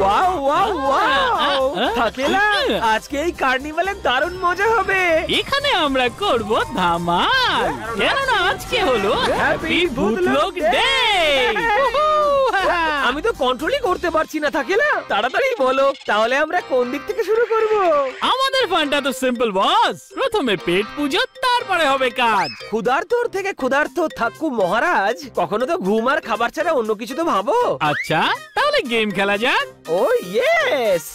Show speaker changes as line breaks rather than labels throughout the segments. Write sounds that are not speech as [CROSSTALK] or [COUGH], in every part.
Wow wow wow থাকেলা আজকে এই কার্নিভালে দারুণ মজা হবে
এখানে আমরা করব ধামাল কেননা আজকে হলো হ্যাপি ভূতলোক ডে
আমি তো কন্ট্রোলই করতে পারছি না থাকে না? তাড়াতাড়ি বলো তাহলে আমরা কোন দিক থেকে শুরু করব?
আমাদের ফান্ডটা তো সিম্পল বস প্রথমে পেট পুজো তারপরে হবে কাজ।
ক্ষুধার্তর থেকে ক্ষুধার্ত থাক্কু মহারাজ কখনো তো ঘুম আর খাবার ছাড়া অন্য কিছু তো ভাবো।
আচ্ছা তাহলে গেম খেলা যাক।
ও ইয়েস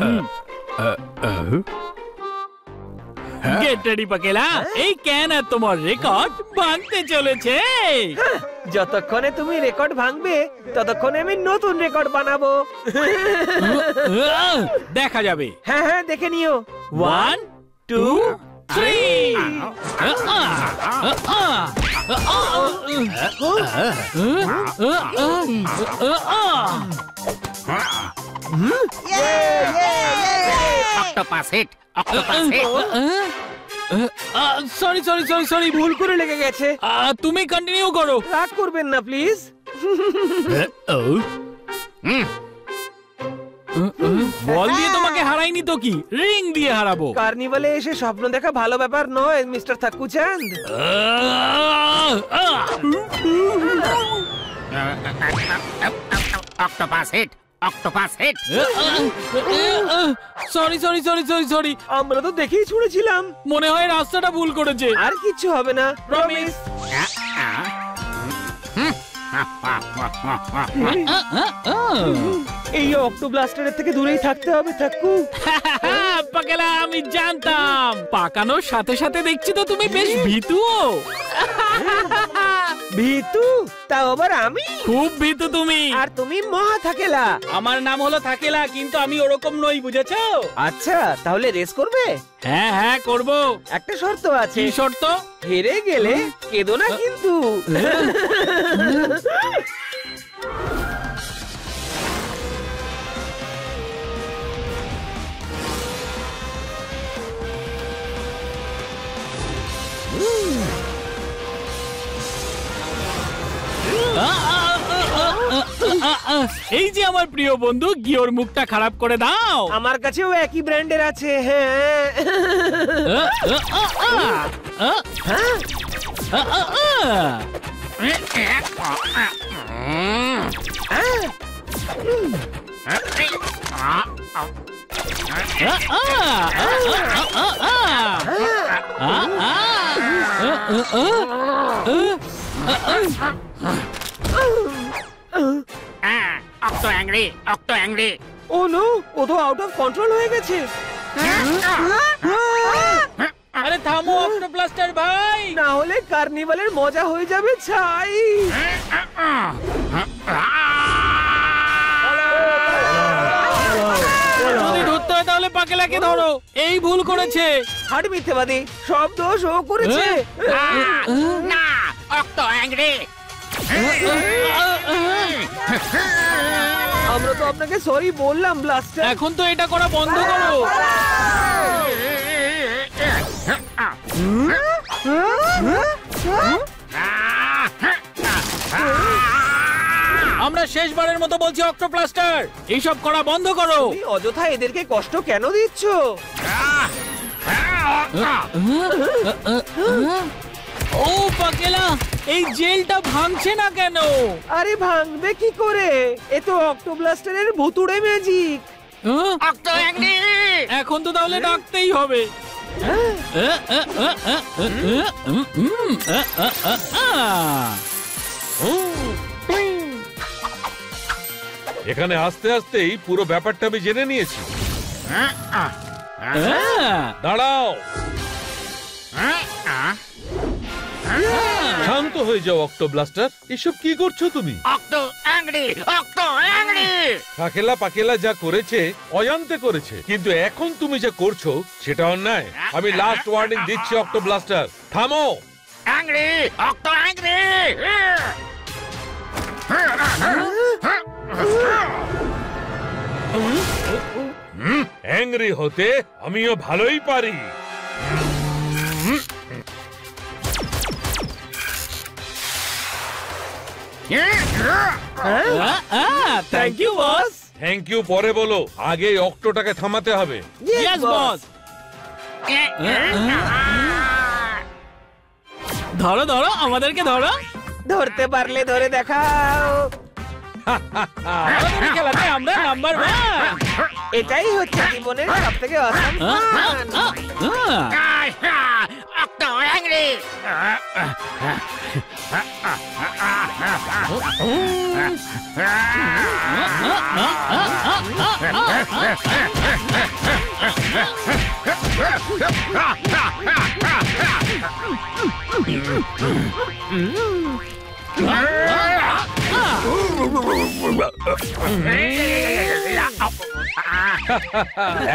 গেট রেডি পাকেলা এই ক্যান আর তোমার রেকর্ড ভাঙতে চলেছে
যতক্ষণে তুমি রেকর্ড ভাঙবে ততক্ষণে আমি নতুন রেকর্ড বানাবো
দেখা যাবে
হ্যাঁ হ্যাঁ দেখে নিও
one two three
octopus hit octopus hit
sorry sorry sorry sorry ভুল
করে লেগে গেছে।
তুমি কন্টিনিউ করো।
রাগ করবেন না প্লিজ
বল দিয়ে তোমাকে হারাইনি তো কি? রিং দিয়ে হারাবো।
কার্নিভালে এসে স্বপ্ন দেখা ভালো ব্যাপার নয় মিস্টার থাক্কু চাঁদ
octopus hit octopus hit.
Sorry sorry sorry sorry sorry.
আমরা তো দেখেই ছুড়েছিলাম
মনে হয় রাস্তাটা ভুল করেছে।
আর কিচ্ছু হবে না। প্রমিস এই অক্টোব্লাস্টারের থেকে দূরেই থাকতে হবে থাক্কু
পাকেলা আমি জানতাম। পাকানোর সাথে সাথে দেখছি তো তুমি বেশ ভীতুও।
ভিতু? তাও আবার আমি?
খুব ভীতু তুমি।
আর তুমি মহা থাকেলা।
আমার নাম হলো থাকেলা কিন্তু আমি ওরকম নই বুঝেছ?
আচ্ছা তাহলে রেস করবে?
হ্যাঁ হ্যাঁ করব।
একটা শর্ত আছে।
কি শর্ত?
হেরে গেলে কেঁদো না কিন্তু।
এই যে আমার প্রিয় বন্ধু গিওর মুখটা খারাপ করে দাও
আমার কাছেও একই ব্র্যান্ডের আছে হ্যাঁ হ্যাঁ? হ্যাঁ?
Octo angry octo angry.
Oh no ও তো আউট অফ কন্ট্রোল হয়ে গেছে।
আরে থামো অক্টোপ্লাস্টার ভাই!
না হলে কার্নিভালের মজা হয়ে যাবে ছাই।
যদি ধরতে হয় তাহলে পাকেলাকে ধরো। এই ভুল করেছে।
হাট মিথ্যেবাদী সব দোষ ও করেছে।
না অক্টো অ্যাংরি।
আমরা তো আপনাকে সরি বললাম ব্লাস্টার
এখন তো এটা করা বন্ধ করো। আমরা শেষবারের মতো বলছি অক্টোপ্লাস্টার। এইসব করা বন্ধ করো।
তুমি অযথা এদেরকে কষ্ট কেন দিচ্ছ?
ও পাকেলা। এই জেলটা ভাঙছে না কেন?
আরে ভাঙবে কি করে? এ তো অক্টোব্লাস্টারের ভুতুড়ে ম্যাজিক
হ্যাঁ? এখন তো তাহলে ডাকতেই হবে।
এখানে আস্তে আস্তেই পুরো ব্যাপারটা আমি জেনে নিয়েছি। দাঁড়াও। শান্ত হয়ে যাও অক্টোব্লাস্টার। এসব কি করছ তুমি?
অক্টো অ্যাংরি অক্টো অ্যাংরি।
পাকেলা পাকেলা যা করেছে অজান্তে করেছে। কিন্তু এখন তুমি যা করছ সেটা অন্যায়। আমি লাস্ট ওয়ার্নিং দিচ্ছি থামো!
Angry octo angry.
অ্যাংরি হতে আমিও ভালোই পারি।
Thank you boss
thank you পরে বলো। আগে অক্টোটাকে থামাতে হবে।
ইয়েস বস ধরো ধরো আমাদেরকে ধরো।
ধরতে পারলে ধরে দেখাও।
খেলাতে আমরা নাম্বার
এটাই হচ্ছে জীবনের সব থেকে
অ্যাংরি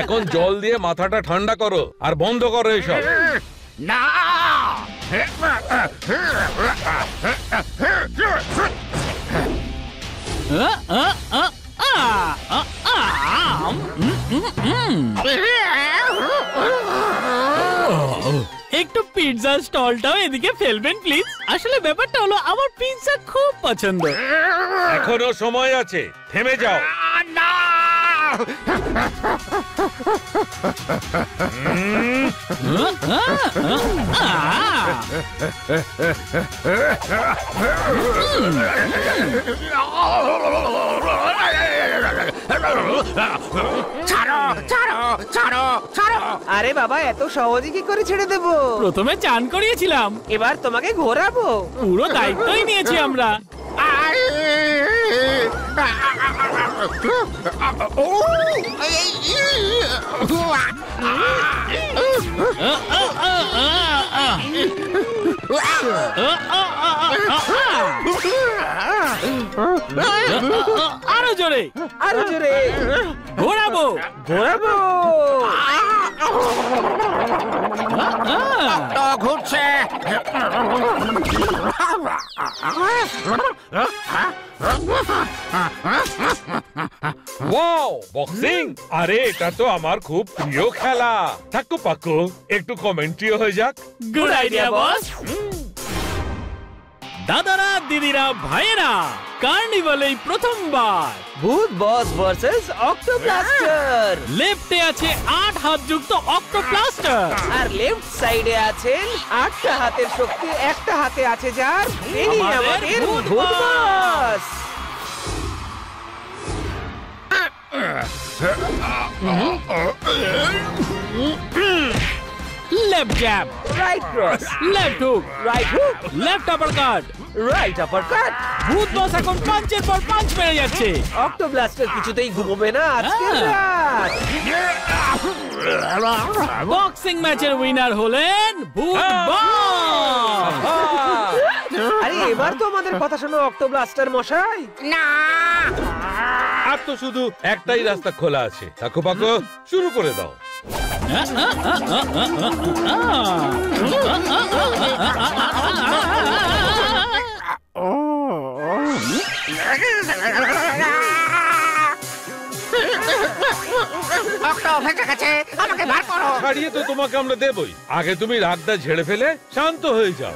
এখন জল দিয়ে মাথাটা ঠান্ডা করো আর বন্ধ করো এসব।
না।
একটু পিৎজা স্টলটাও এদিকে ফেলবেন প্লিজ আসলে ব্যাপারটা হলো আমার পিৎজা খুব পছন্দ।
এখনও সময় আছে থেমে যাও।
না ছাড়ো ছাড়ো ছাড়ো ছাড়ো।
আরে বাবা এত সহজে কি করে ছেড়ে দেবো?
প্রথমে চান করিয়েছিলাম।
এবার তোমাকে ঘোরাবো।
পুরো দায়িত্বই নিয়েছি আমরা। 어, 어, 어, আরও জোরে।
আরও জোরে।
ঘোরাবো।
ঘোরাবো।
তো ঘুরছে।
ওয়াও বক্সিং আরে এটা তো আমার খুব প্রিয় খেলা। থাকু পাকু একটু কমেন্ট্রিও হয়ে যাক।
গুড আইডিয়া বস দাদারা দিদিরা ভাইয়েরা কার্নিভাল এই প্রথমবার।
ভূত বস ভার্সেস অক্টোপ্লাস্টার
লেফটে আছে আট হাত যুক্ত অক্টোপ্লাস্টার
আর লেফট সাইডে আছেন আটটা হাতের শক্তি একটা হাতে আছে যার এই
আমাদের ভূত boss.
Boss.
Jab
right cross
left hook
right hook
left uppercut
right uppercut
ভূত বস এখন পাঞ্চের পর পাঞ্চ মেরে যাচ্ছে।
অক্টোব্লাস্টার কিছুতেই ঘুমোবে না আজকে
হ্যাঁ।
রাত।
বক্সিং ম্যাচের উইনার হলেন ভূত বস।
আরে এবার তো আমাদের কথা শোনো অক্টোব্লাস্টার মশাই।
না।
আর তো শুধু একটাই রাস্তা খোলা আছে। থাকু পাকু শুরু করে দাও। তোমাকে আমরা আগে তুমি ঝেড়ে ফেলে, শান্ত হয়ে যাও।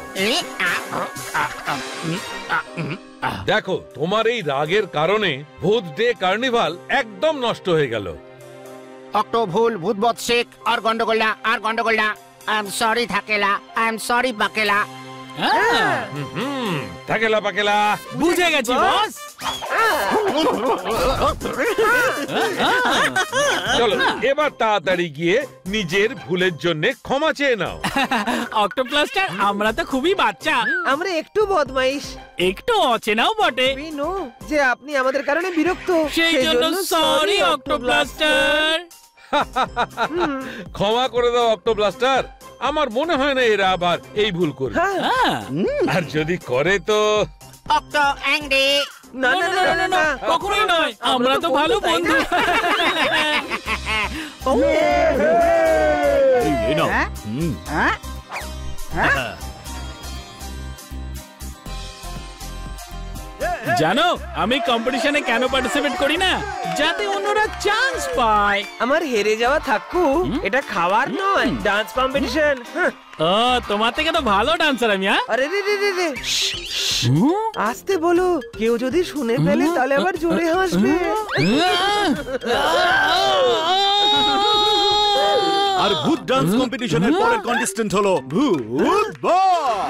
দেখো, তোমার এই রাগের কারণে ভূত ডে কার্নিভাল একদম নষ্ট হয়ে গেল।
অক্টো ভুল ভূত শেখ আর গন্ডগোল না আর গন্ডগোল না আই এম সরি থাকেলা। আই এম সরি বাকেলা।
হ্যাঁ,
থাকেলা পাকেলা
বুঝে গেছি বস।
চলো এবার তাড়াতাড়ি গিয়ে নিজের ভুলের জন্য ক্ষমা চেয়ে নাও।
অক্টোপ্লাস্টার আমরা তো খুবই বাচ্চা।
আমরা একটু বদমাইশ।
একটু অচেনাও বটে।
যে আপনি আমাদের কারণে বিরক্ত।
সেই জন্য সরি অক্টোপ্লাস্টার। [LAUGHS]
ক্ষমা করে দাও অক্টোব্লাস্টার। আমার মনে হয় না এরা আবার এই ভুল করবে।
হ্যাঁ,
হ্যাঁ।
আর যদি করে তো?
Octo angry.
না না না না, না না
কখনোই নয়। আমরা তো ভালো বন্ধু। এই, এই নাও। হুম। জানো আমি কম্পিটিশনে কেন পার্টিসিপেট করি না? যাতে অন্যরা চান্স পায়।
আমার হেরে যাওয়া থাকু এটা খাওয়ার নয় ডান্স কম্পিটিশন
ও তোমার থেকে তো ভালো ডান্সার আমি হ্যাঁ?
আরে রে রে রে রে। আসতে বলো কেউ যদি শুনে ফেলে তাহলে আবার জোরে হাসবে।
আর ভূত ডান্স কম্পিটিশনের পরের কন্টেস্টেন্ট হলো ভূত বল।